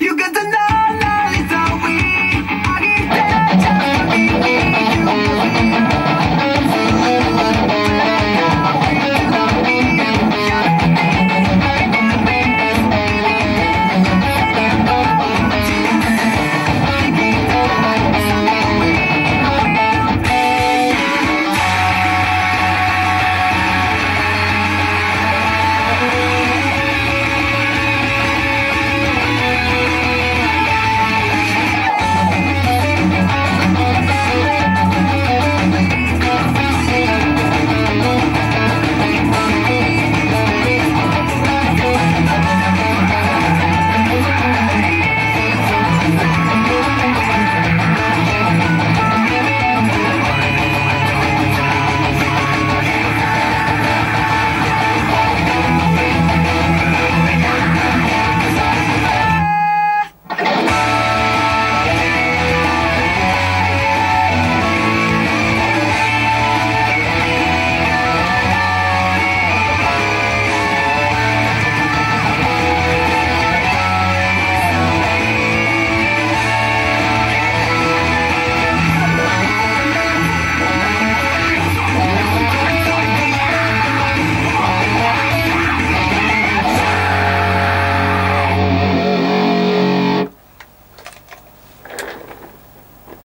You get the.